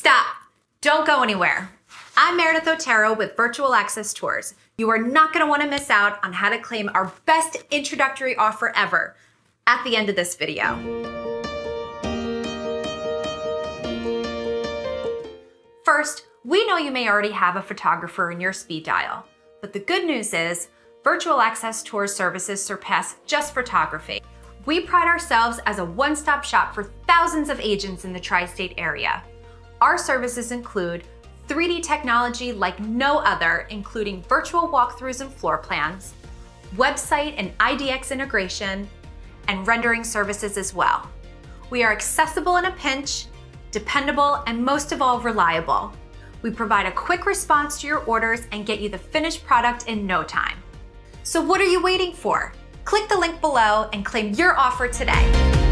Stop! Don't go anywhere. I'm Meredith Otero with Virtual Access Tours. You are not going to want to miss out on how to claim our best introductory offer ever at the end of this video. First, we know you may already have a photographer in your speed dial, but the good news is Virtual Access Tours services surpass just photography. We pride ourselves as a one-stop shop for thousands of agents in the tri-state area. Our services include 3D technology like no other, including virtual walkthroughs and floor plans, website and IDX integration, and rendering services as well. We are accessible in a pinch, dependable, and most of all, reliable. We provide a quick response to your orders and get you the finished product in no time. So what are you waiting for? Click the link below and claim your offer today.